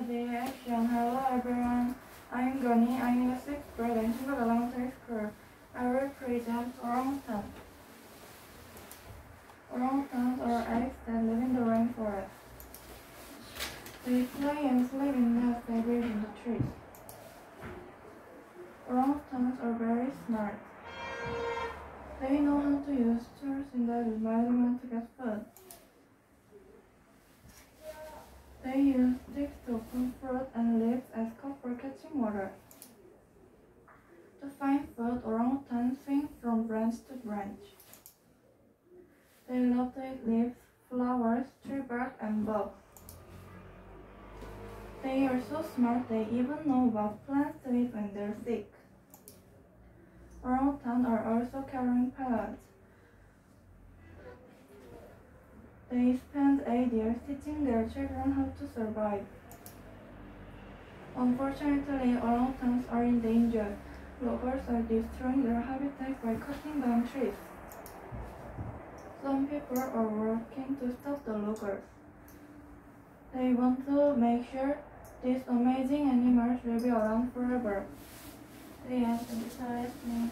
Action. Hello everyone. I'm Goni. I'm in the sixth grade in Chicago Elementary School. I will present orangutan. Orangutans are apes that live in the rainforest. They play and sleep in nests they build in the trees. Orangutans are very smart. They know how to use tools in the environment to get food. They use sticks to To find food, orangutans swing from branch to branch. They love to eat leaves, flowers, tree bark, and bugs. They are so smart they even know about plants to eat when they're sick. Orangutans are also caring parents. They spend eight years teaching their children how to survive. Unfortunately, orangutans are endangered. Loggers are destroying their habitat by cutting down trees. Some people are working to stop the loggers. They want to make sure these amazing animals will be around forever. The end.